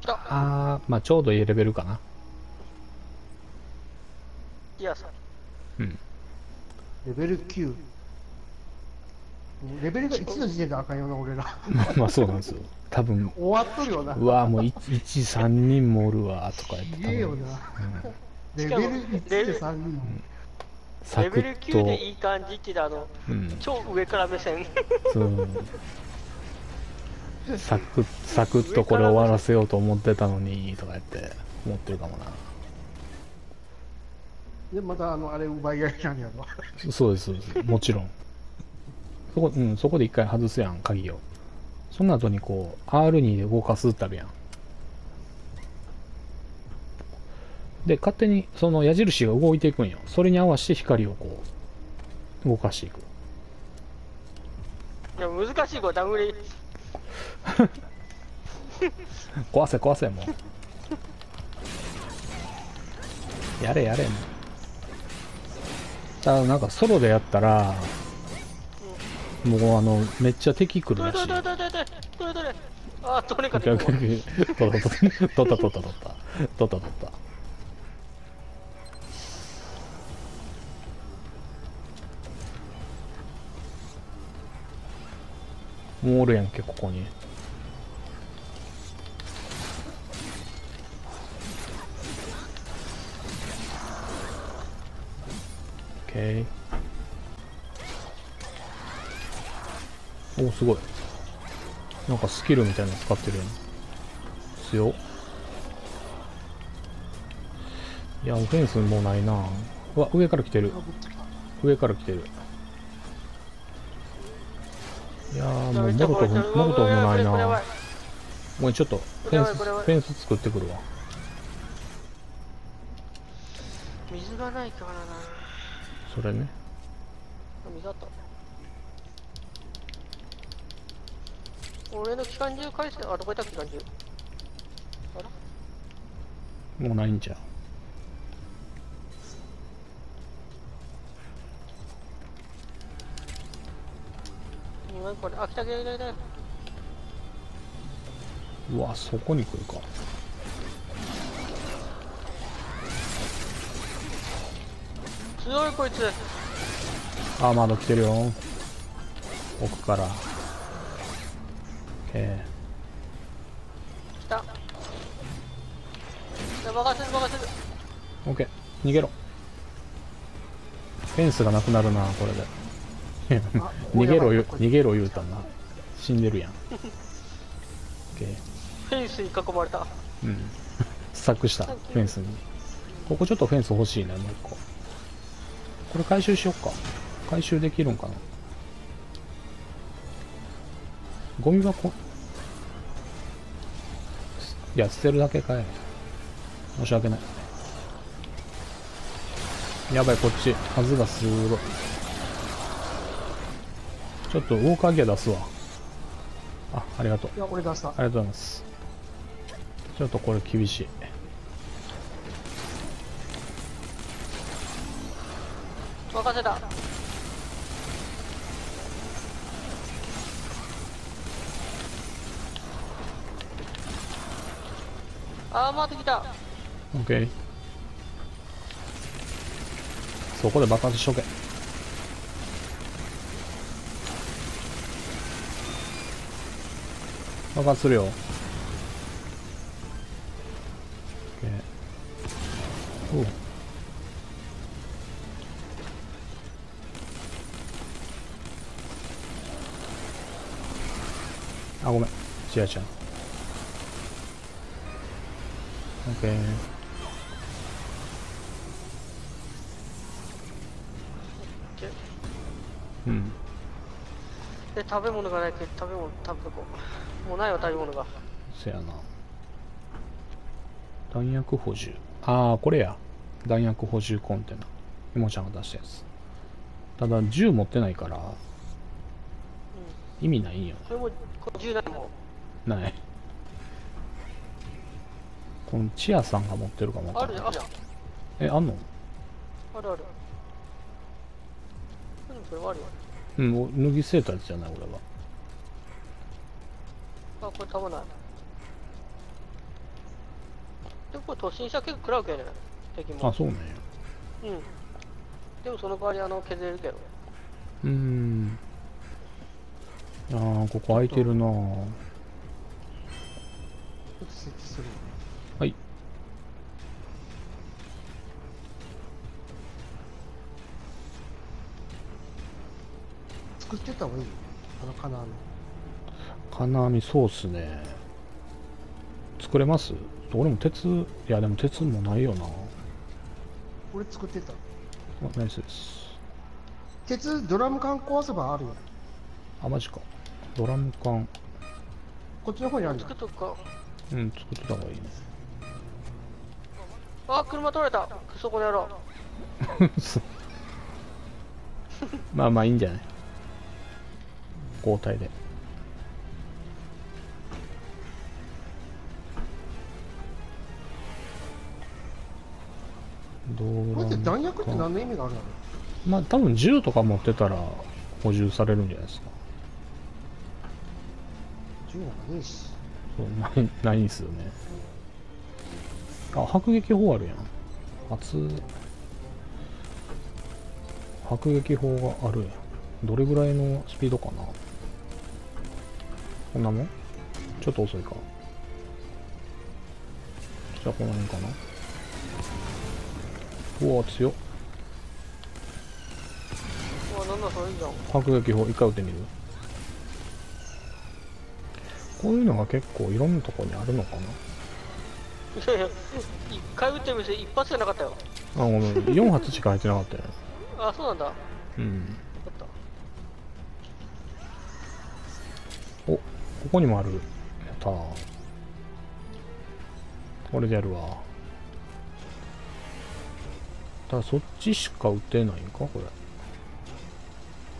来たあーまあちょうどいいレベルかな。いやさう。ん。レベル9。レベルが1の時点であかんよな、俺ら。まあまあそうなんですよ。多分終わっとるよな。うわもう13人もおるわとか言ってすげえよな。レベル1で3人。も。サクレベル9ッと。でいい感じってあのうん。超上から目線。そうサクッサクッとこれ終わらせようと思ってたのにとか言って思ってるかもな。で、またあの、あれ奪い合いなんやろ。そうですそうです。もちろん。そこ,、うん、そこで一回外すやん鍵を。その後にこう R2 で動かすってあるやん。で勝手にその矢印が動いていくんよ。それに合わせて光をこう動かしていく。いや難しいこれダブル 壊せ壊せもう。やれやれもう。ただなんかソロでやったらもうあのめっちゃ敵来るどれらしい。どれどれどれどれどれどれあーどれかで取った取った取った取った取った取ったもうおるやんけここに。オッケーおおすごい。なんかスキルみたいなの使ってるやん。強っ。いやオフェンスもうないな。うわ上から来てる。上から来てる。いやーもうモロトフモロトフもないな。もうちょっとフェンスフェンス作ってくるわ。水がないからな。それね。水あった。俺の機関銃返せあどこ行った機関銃？あらもうないんちゃう今これあ来た来た来た来た。うわそこに来るか。強いこいつ。アーマード来てるよ。奥から。OK 来た。任せる任せる。OK 逃げろ。フェンスがなくなるなこれで。あ 逃げろよ逃げろ言うたな死んでるやん。フェンスに囲まれた。うん。索したフェンスに。ここちょっとフェンス欲しいねもう一個。これ回収しよっか。回収できるんかな。ゴミ箱？いや捨てるだけかい申し訳ない。やばいこっち。数がすごいちょっとウォーカーギア出すわあありがとういや、俺出した。ありがとうございます。ちょっとこれ厳しい。任せたあー回ってきた OK。そこで爆発しとけ。爆発するよ。OK。おうあ、ごめん。シアちゃん。OK。で食べ物がないけど食べ物食べとこうもうないわ食べ物がそやな。弾薬補充。ああ、これや。弾薬補充コンテナ。ひもちゃんが出したやつ。ただ、銃持ってないから、意味ないんよ。これもこれ銃ないもんない。このチアさんが持ってるかもあるじゃんあるじゃんえ、あんの？あるあるうんこれはあるようん、お脱ぎ捨てたやつじゃない、俺は。あこれ食べない。でもこれ突進したら結構食らうけね。敵も。あそうねうん。でもその代わりあの削れるけど。うーん。あーここ空いてるなぁ作ってた方がいいよ。あの金網。金網そうっすね。作れます？俺も鉄いやでも鉄もないよな。俺作ってた。あナイスです。鉄ドラム缶壊せばあるよ。あマジか。ドラム缶。こっちの方にあるよ作っとくか。うん作ってた方がいいね。あ車取れた。クソこの野郎まあまあいいんじゃない？交代で。ドこれって弾薬って缶何の意味があるの？まあ多分銃とか持ってたら補充されるんじゃないですか。銃なんかねえし。そうないないんすよね。あ迫撃砲あるやん。初迫撃砲があるやん。どれぐらいのスピードかなこんなもん？ちょっと遅いか。じゃあこの辺かな。うわ強っ。うわなんだそれいいじゃん。迫撃砲一回撃ってみる？こういうのが結構いろんなとこにあるのかな？いやいや一回撃ってみて一発じゃなかったよ。あごめん。4発しか入ってなかったよ。あそうなんだ。うん。だった。おここにもある。やった。ーこれでやるわ。ただそっちしか撃てないんか？これ。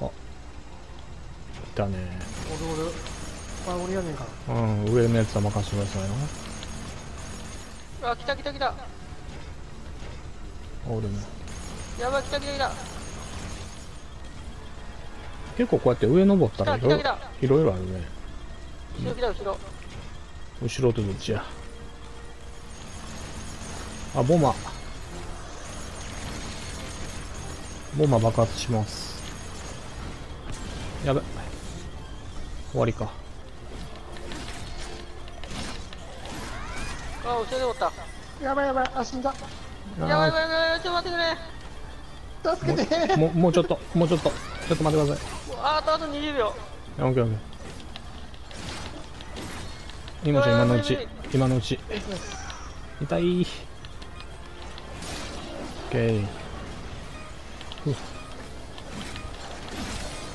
あ。いたね。俺俺あ俺やねんから。うん上のやつは任せてくださいよあ来た来た来た。あ俺もやばい来た来た来た。結構こうやって上登ったらいろいろ来た来た。いろいろあるね後ろ来た後ろ。後ろとどっちや。あボマ。ボマ爆発します。やべ。終わりか。あ後ろでおった。やばいやばいあ死んだ。やばいやばいやばいちょっと待ってくれ。助けて。もうもうちょっともうちょっと。ちょっと待ってください。ああとあと20秒。オッケーオッケー今ちゃん今のうち。今のうち。痛い。オッケー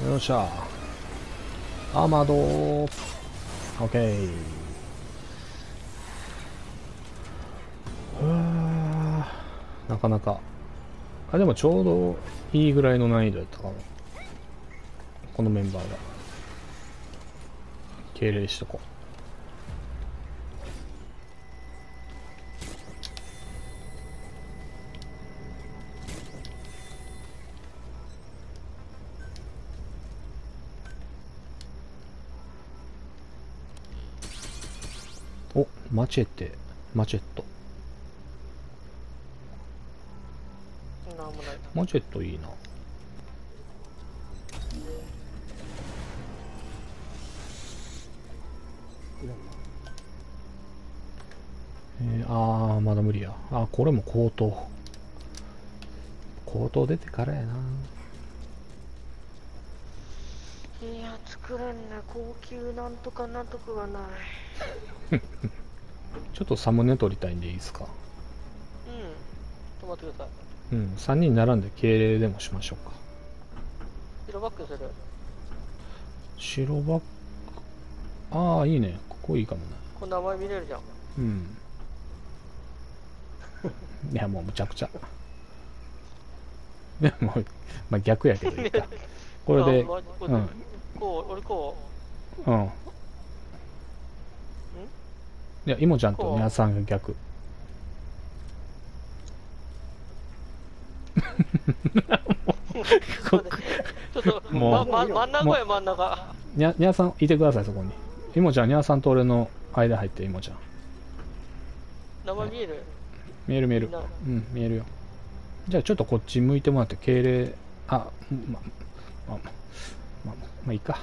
よっしゃ。アーマードオッケーうわー。なかなか。あでもちょうどいいぐらいの難易度やったかも。このメンバーが。敬礼しとこう。おマチェテ。マチェット。マチェットいいな。えー、あーまだ無理や。あーこれも高騰。高騰出てからやないや作れんね高級なんとかなんとかがない。ちょっとサムネ撮りたいんでいいですか？うん。止まってください。うん3人並んで敬礼でもしましょうか。白バックにする？白バック。ああいいね。ここいいかもね。こんな名前見れるじゃん。うん。いやもうむちゃくちゃ。でもまあ逆やけどいいか。これで。うんこう俺こう。ん。いやイモちゃんとニャさんが逆 うちょっともう。まま真ん中や真ん中。ニャニャさんいてくださいそこに。イモちゃんニャさんと俺の間入ってイモちゃん。名前見える？見える見える。うん見えるよ。じゃあちょっとこっち向いてもらって敬礼。あままままあいいか。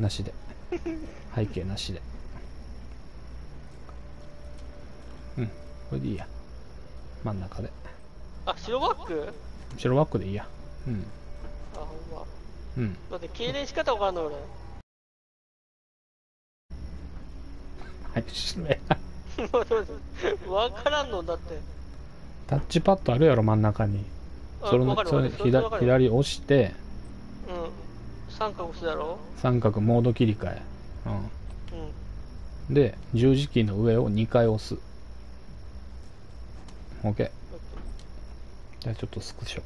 なしで。背景なしで。うん。これでいいや。真ん中で。あ白バック？白バックでいいや。うん。あほんま。うん。だって敬礼し方わかんない俺。はい閉め わからんのだって。タッチパッドあるやろ真ん中に。あそれのそれ左左押して。うん三角押すだろ？三角モード切り替え、うん。うん、で十字キーの上を2回押す。OK じゃあちょっとスクショ